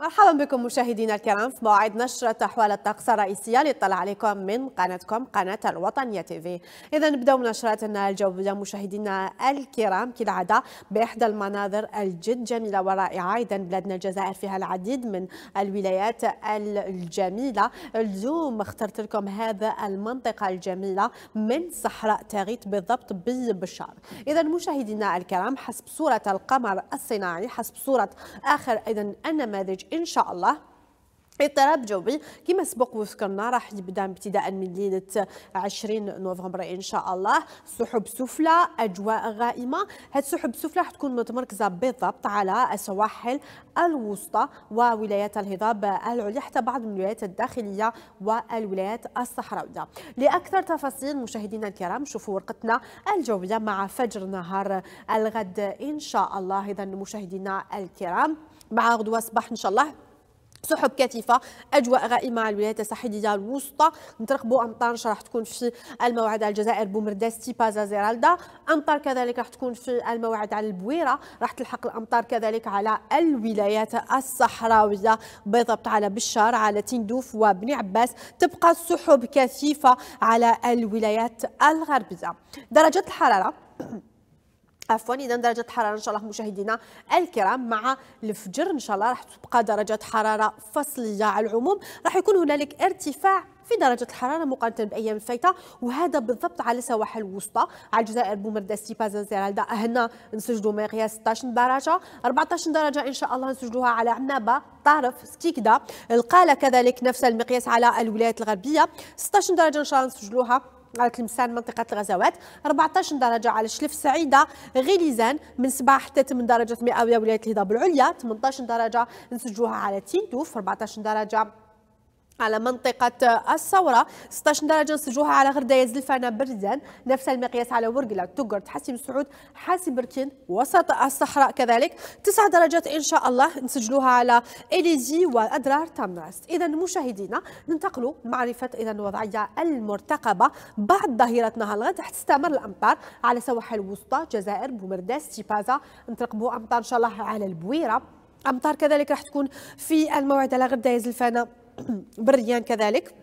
مرحبا بكم مشاهدينا الكرام في موعد نشرة أحوال الطقس الرئيسية اللي طلع عليكم من قناتكم قناة الوطنية تيفي إذا نبدأ نشرتنا الجوية مشاهدينا الكرام كالعادة بإحدى المناظر الجد جميلة ورائعة. إذا بلادنا الجزائر فيها العديد من الولايات الجميلة. اليوم اخترت لكم هذا المنطقة الجميلة من صحراء تاغيت بالضبط ببشار إذا مشاهدينا الكرام حسب صورة القمر الصناعي حسب صورة آخر إذا النماذج إن شاء الله. اضطراب جوي كما سبق وذكرنا راح يبدأ ابتداء من ليلة 20 نوفمبر إن شاء الله. سحب سفلى أجواء غائمة. هاد السحب السفلى راح تكون متمركزة بالضبط على السواحل الوسطى وولايات الهضاب العليا حتى بعض من الولايات الداخلية والولايات الصحراوية. لأكثر تفاصيل مشاهدينا الكرام شوفوا ورقتنا الجوية مع فجر نهار الغد إن شاء الله. اذا مشاهدينا الكرام مع غدوة صباح إن شاء الله. سحب كثيفه أجواء غائمه على الولايات الساحلية الوسطى نترقبوا أمطار راح تكون في الموعد على الجزائر بومرداس بازا زيرالدا أمطار كذلك راح تكون في الموعد على البويرة. راح تلحق الأمطار كذلك على الولايات الصحراوية. بالضبط على بشار على تندوف وبني عباس. تبقى السحب كثيفه على الولايات الغربية. درجة الحرارة عفوا اذا درجة حرارة إن شاء الله مشاهدينا الكرام. مع الفجر إن شاء الله راح تبقى درجة حرارة فصليه على العموم. راح يكون هنالك ارتفاع في درجة الحرارة مقارنة بأيام الفايتة وهذا بالضبط على سواحل الوسطى. على الجزائر بومردة ستيبازا زيرالدا. هنا نسجلوا مقياس 16 درجة 14 درجة إن شاء الله نسجلوها على عنابة طارف ستيكدا. القالة كذلك نفس المقياس على الولايات الغربية. 16 درجة إن شاء الله نسجلوها على تلمسان منطقة الغزوات. 14 درجة على شلف سعيدة غليزان من 7 حتى 8 درجة مئوية ولاية الهضاب العليا. 18 درجة نسجلوها على تينتوف 14 درجة على منطقة الثورة. 16 درجة نسجلوها على غرداية زلفانة برزان. نفس المقياس على ورقلة تقرت حسيم سعود حاسي بركين وسط الصحراء كذلك. 9 درجات إن شاء الله نسجلوها على إليزي وأدرار تامراس إذا مشاهدينا ننتقلوا معرفة إذا الوضعية المرتقبة بعد ظهيرة نهار الغد. تستمر الأمطار على سواحل الوسطى. جزائر بومرداس تيبازا نترقبوا أمطار إن شاء الله على البويرة. أمطار كذلك راح تكون في الموعد على غرداية زلفانة بالريان كذلك.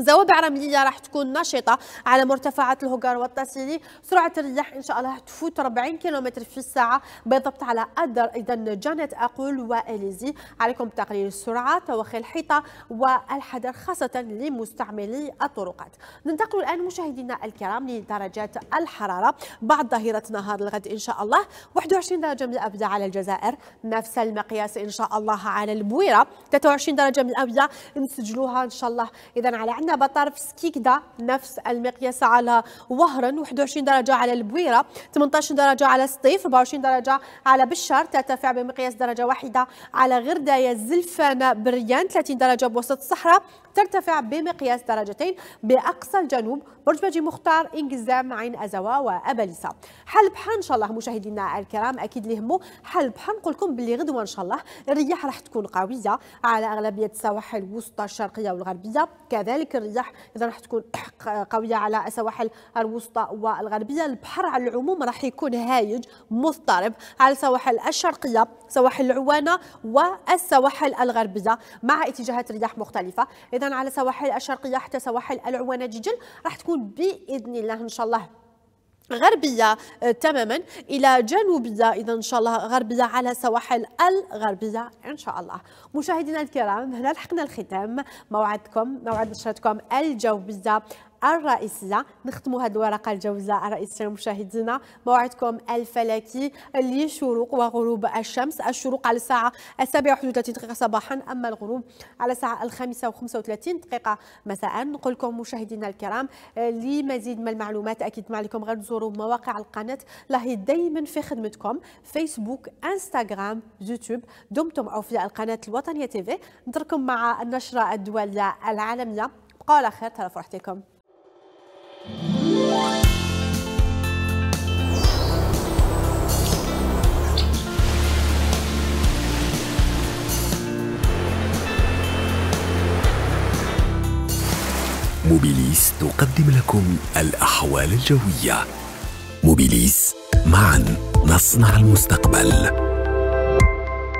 زوابع رملية راح تكون نشطة على مرتفعات الهوغار والتاسيلي سرعة الرياح إن شاء الله تفوت 40 كم في الساعة بالضبط على أدر. إذا جانت أقول وإليزي عليكم تقليل السرعة توخي الحيطة والحذر خاصة لمستعملي الطرقات. ننتقل الآن مشاهدينا الكرام لدرجات الحرارة بعد ظهيرة نهار الغد إن شاء الله. 21 درجة مئوية على الجزائر. نفس المقياس إن شاء الله على البويرة 23 درجة مئوية نسجلوها إن شاء الله. إذا على عندنا عندنا بطرف سكيكدا نفس المقياس على وهران 21 درجة على البويرة 18 درجة على سطيف 24 درجة على بشار ترتفع بمقياس درجة واحدة على غرداية زلفانة بريان 30 درجة بوسط الصحراء ترتفع بمقياس درجتين بأقصى الجنوب برج باجي مختار انقزام عين أزوا وأبلسة حل بحر إن شاء الله مشاهدينا الكرام أكيد لهمو حل بحر نقول لكم باللي غدوة إن شاء الله الرياح راح تكون قوية على أغلبية السواحل الوسطى الشرقية والغربية. كذلك الرياح إذا راح تكون قوية على السواحل الوسطى والغربية. البحر على العموم راح يكون هايج مضطرب على السواحل الشرقية سواحل العوانة والسواحل الغربية مع اتجاهات رياح مختلفة. إذا على سواحل الشرقية حتى سواحل العوانة جيجل راح تكون بإذن الله إن شاء الله غربية آه، تماما. إلى جنوبية إذا إن شاء الله غربية على سواحل الغربية إن شاء الله. مشاهدينا الكرام هنا لحقنا الختام. موعدكم موعد نشرتكم الجوية الرئيسية. نختموا هذه الورقة الجوزاء الرئيسية مشاهدينا موعدكم الفلكي لشروق وغروب الشمس. الشروق على الساعة السابعة 31 دقيقة صباحا أما الغروب على الساعة الخامسة و35 دقيقة مساء. نقول لكم مشاهدينا الكرام لمزيد من المعلومات أكيد ما عليكم غير تزوروا مواقع القناة. راهي دائما في خدمتكم. فيسبوك إنستغرام يوتيوب. دمتم أوفياء القناة الوطنية تيفي. نترككم مع النشرة الدولية العالمية. بقوا على خير تهلا فرحتكم. موبيليس تقدم لكم الأحوال الجوية. موبيليس معا نصنع المستقبل.